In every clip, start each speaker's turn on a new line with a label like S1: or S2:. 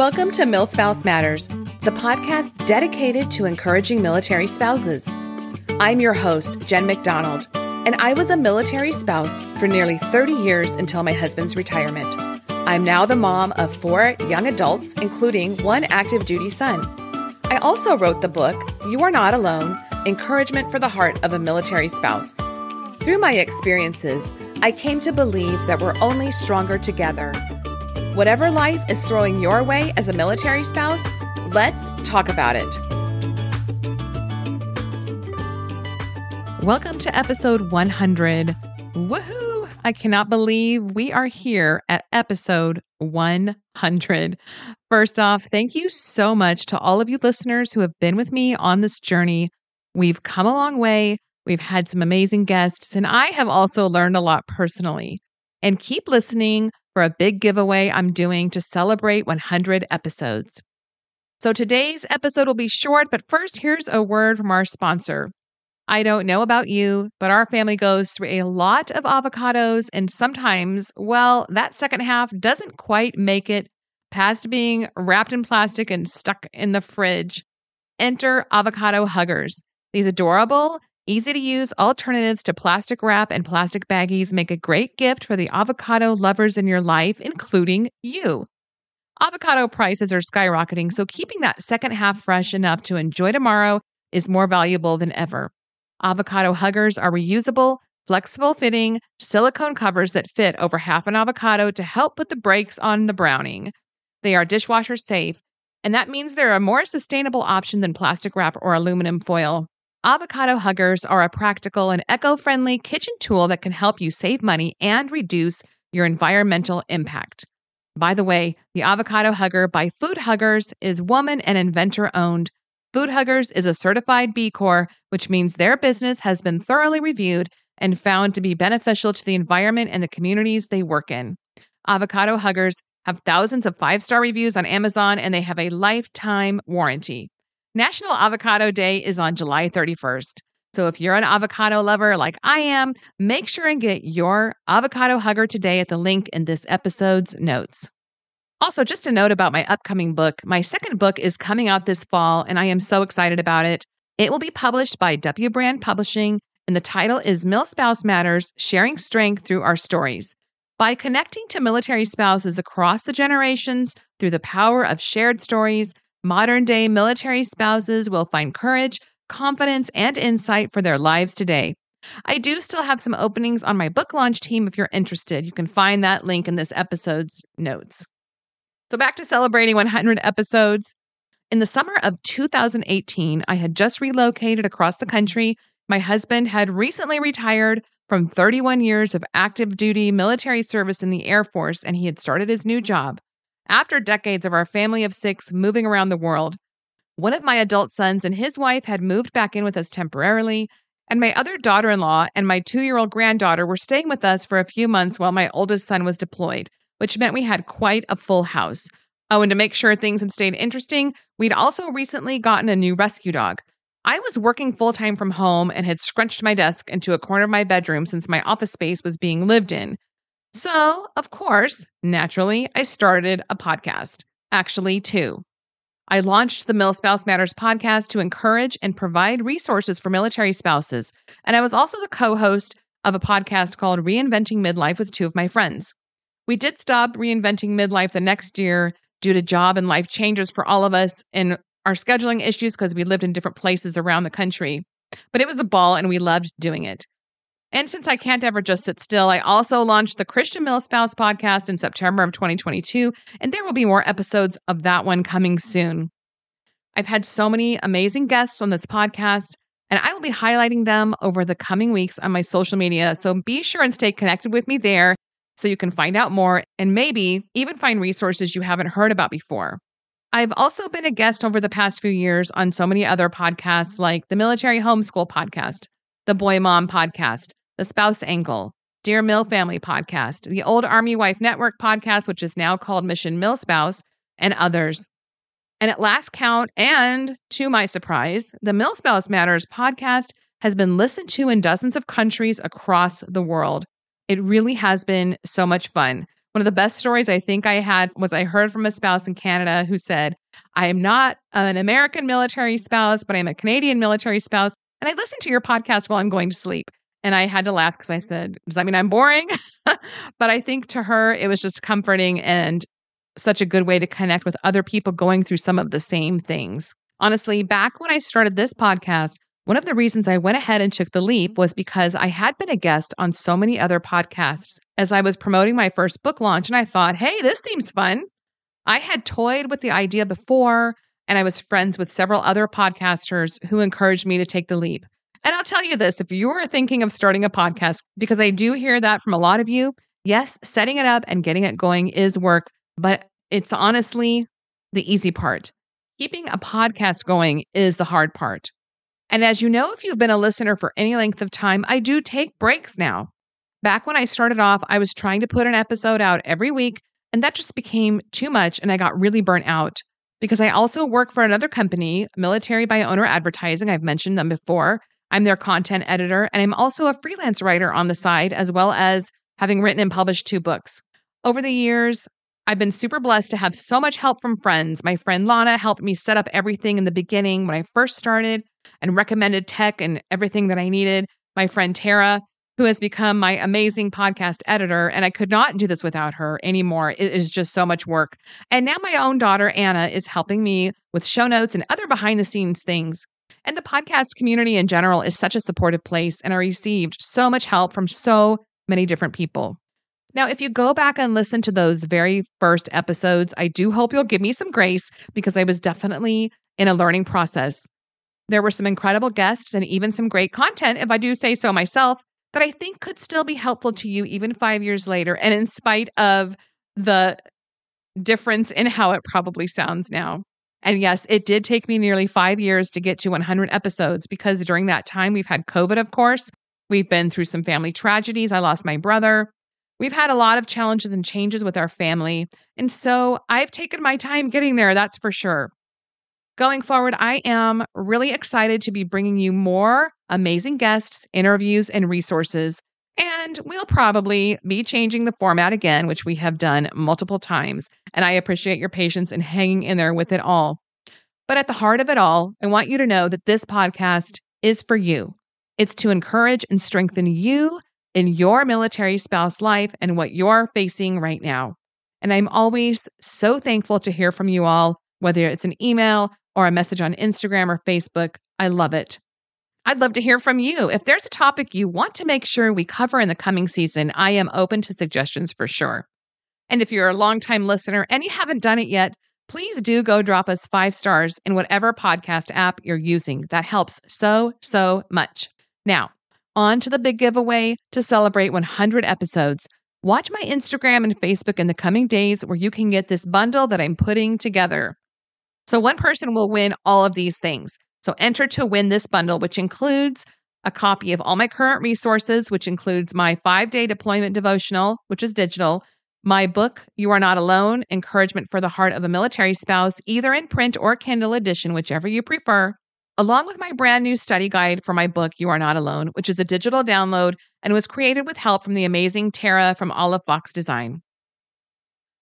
S1: Welcome to Mil Spouse Matters, the podcast dedicated to encouraging military spouses. I'm your host, Jen McDonald, and I was a military spouse for nearly 30 years until my husband's retirement. I'm now the mom of four young adults, including one active duty son. I also wrote the book, You Are Not Alone Encouragement for the Heart of a Military Spouse. Through my experiences, I came to believe that we're only stronger together. Whatever life is throwing your way as a military spouse, let's talk about it. Welcome to episode 100. Woohoo! I cannot believe we are here at episode 100. First off, thank you so much to all of you listeners who have been with me on this journey. We've come a long way. We've had some amazing guests, and I have also learned a lot personally. And keep listening for a big giveaway I'm doing to celebrate 100 episodes. So today's episode will be short, but first, here's a word from our sponsor. I don't know about you, but our family goes through a lot of avocados, and sometimes, well, that second half doesn't quite make it past being wrapped in plastic and stuck in the fridge. Enter avocado huggers. These adorable, easy to use alternatives to plastic wrap and plastic baggies make a great gift for the avocado lovers in your life, including you. Avocado prices are skyrocketing, so keeping that second half fresh enough to enjoy tomorrow is more valuable than ever. Avocado huggers are reusable, flexible fitting, silicone covers that fit over half an avocado to help put the brakes on the browning. They are dishwasher safe, and that means they're a more sustainable option than plastic wrap or aluminum foil. Avocado huggers are a practical and eco friendly kitchen tool that can help you save money and reduce your environmental impact. By the way, the Avocado Hugger by Food Huggers is woman and inventor owned. Food Huggers is a certified B Corp, which means their business has been thoroughly reviewed and found to be beneficial to the environment and the communities they work in. Avocado Huggers have thousands of five star reviews on Amazon and they have a lifetime warranty. National Avocado Day is on July 31st. So if you're an avocado lover like I am, make sure and get your avocado hugger today at the link in this episode's notes. Also, just a note about my upcoming book. My second book is coming out this fall, and I am so excited about it. It will be published by W Brand Publishing, and the title is Mil Spouse Matters Sharing Strength Through Our Stories. By connecting to military spouses across the generations through the power of shared stories, Modern day military spouses will find courage, confidence, and insight for their lives today. I do still have some openings on my book launch team if you're interested. You can find that link in this episode's notes. So, back to celebrating 100 episodes. In the summer of 2018, I had just relocated across the country. My husband had recently retired from 31 years of active duty military service in the Air Force, and he had started his new job after decades of our family of six moving around the world. One of my adult sons and his wife had moved back in with us temporarily, and my other daughter in law and my two year old granddaughter were staying with us for a few months while my oldest son was deployed, which meant we had quite a full house. Oh, and to make sure things had stayed interesting, we'd also recently gotten a new rescue dog. I was working full time from home and had scrunched my desk into a corner of my bedroom since my office space was being lived in. So, of course, naturally, I started a podcast, actually, two. I launched the Mil Spouse Matters podcast to encourage and provide resources for military spouses. And I was also the co host of a podcast called Reinventing Midlife with two of my friends. We did stop reinventing midlife the next year due to job and life changes for all of us and our scheduling issues because we lived in different places around the country. But it was a ball and we loved doing it. And since I can't ever just sit still, I also launched the Christian Mil Spouse podcast in September of 2022, and there will be more episodes of that one coming soon. I've had so many amazing guests on this podcast, and I will be highlighting them over the coming weeks on my social media. So be sure and stay connected with me there so you can find out more and maybe even find resources you haven't heard about before. I've also been a guest over the past few years on so many other podcasts like the Military Homeschool Podcast, the Boy Mom Podcast, the Spouse Angle, Dear Mil Family podcast, the Old Army Wife Network podcast, which is now called Mission Mil Spouse, and others. And at last count, and to my surprise, the Mil Spouse Matters podcast has been listened to in dozens of countries across the world. It really has been so much fun. One of the best stories I think I had was I heard from a spouse in Canada who said, I am not an American military spouse, but I'm a Canadian military spouse. And I listen to your podcast while I'm going to sleep. And I had to laugh because I said, Does that mean I'm boring? but I think to her, it was just comforting and such a good way to connect with other people going through some of the same things. Honestly, back when I started this podcast, one of the reasons I went ahead and took the leap was because I had been a guest on so many other podcasts as I was promoting my first book launch. And I thought, hey, this seems fun. I had toyed with the idea before, and I was friends with several other podcasters who encouraged me to take the leap. And I'll tell you this if you are thinking of starting a podcast, because I do hear that from a lot of you, yes, setting it up and getting it going is work, but it's honestly the easy part. Keeping a podcast going is the hard part. And as you know, if you've been a listener for any length of time, I do take breaks now. Back when I started off, I was trying to put an episode out every week, and that just became too much, and I got really burnt out because I also work for another company, Military by Owner Advertising. I've mentioned them before. I'm their content editor, and I'm also a freelance writer on the side, as well as having written and published two books. Over the years, I've been super blessed to have so much help from friends. My friend Lana helped me set up everything in the beginning when I first started and recommended tech and everything that I needed. My friend Tara, who has become my amazing podcast editor, and I could not do this without her anymore. It is just so much work. And now my own daughter, Anna, is helping me with show notes and other behind the scenes things. And the podcast community in general is such a supportive place, and I received so much help from so many different people. Now, if you go back and listen to those very first episodes, I do hope you'll give me some grace because I was definitely in a learning process. There were some incredible guests and even some great content, if I do say so myself, that I think could still be helpful to you even five years later. And in spite of the difference in how it probably sounds now. And yes, it did take me nearly five years to get to 100 episodes because during that time, we've had COVID, of course. We've been through some family tragedies. I lost my brother. We've had a lot of challenges and changes with our family. And so I've taken my time getting there, that's for sure. Going forward, I am really excited to be bringing you more amazing guests, interviews, and resources. And we'll probably be changing the format again, which we have done multiple times. And I appreciate your patience and hanging in there with it all. But at the heart of it all, I want you to know that this podcast is for you. It's to encourage and strengthen you in your military spouse life and what you're facing right now. And I'm always so thankful to hear from you all, whether it's an email or a message on Instagram or Facebook. I love it. I'd love to hear from you. If there's a topic you want to make sure we cover in the coming season, I am open to suggestions for sure. And if you're a longtime listener and you haven't done it yet, please do go drop us five stars in whatever podcast app you're using. That helps so, so much. Now, on to the big giveaway to celebrate 100 episodes. Watch my Instagram and Facebook in the coming days where you can get this bundle that I'm putting together. So one person will win all of these things. So enter to win this bundle, which includes a copy of all my current resources, which includes my five day deployment devotional, which is digital, my book, You Are Not Alone Encouragement for the Heart of a Military Spouse, either in print or Kindle edition, whichever you prefer, along with my brand new study guide for my book, You Are Not Alone, which is a digital download and was created with help from the amazing Tara from Olive Fox Design.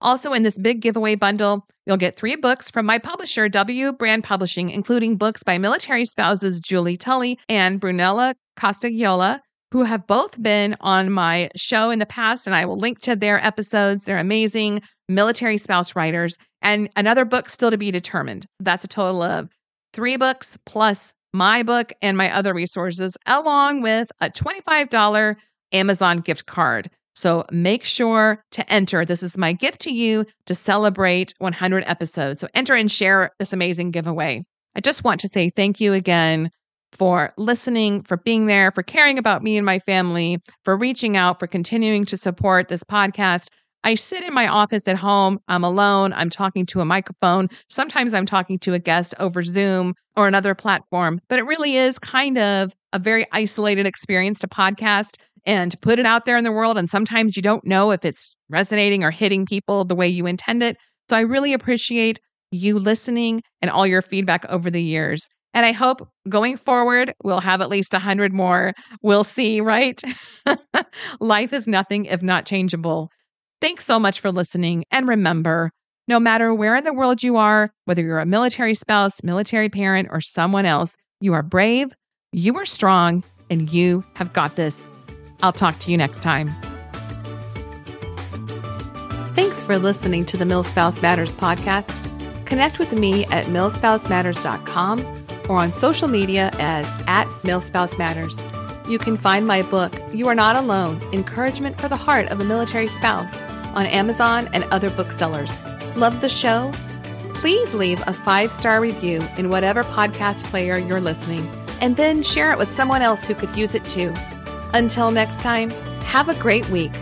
S1: Also, in this big giveaway bundle, you'll get three books from my publisher, W Brand Publishing, including books by military spouses Julie Tully and Brunella Castagnola, who have both been on my show in the past, and I will link to their episodes. They're amazing military spouse writers, and another book still to be determined. That's a total of three books plus my book and my other resources, along with a $25 Amazon gift card. So make sure to enter. This is my gift to you to celebrate 100 episodes. So enter and share this amazing giveaway. I just want to say thank you again for listening, for being there, for caring about me and my family, for reaching out, for continuing to support this podcast. I sit in my office at home. I'm alone. I'm talking to a microphone. Sometimes I'm talking to a guest over Zoom or another platform, but it really is kind of a very isolated experience to podcast and to put it out there in the world. And sometimes you don't know if it's resonating or hitting people the way you intend it. So I really appreciate you listening and all your feedback over the years. And I hope going forward, we'll have at least 100 more. We'll see, right? Life is nothing if not changeable. Thanks so much for listening. And remember, no matter where in the world you are, whether you're a military spouse, military parent, or someone else, you are brave, you are strong, and you have got this. I'll talk to you next time. Thanks for listening to the Mil Spouse Matters podcast. Connect with me at milspousematters.com or on social media as at milspousematters. You can find my book, You Are Not Alone Encouragement for the Heart of a Military Spouse, on Amazon and other booksellers. Love the show? Please leave a five star review in whatever podcast player you're listening, and then share it with someone else who could use it too. Until next time, have a great week.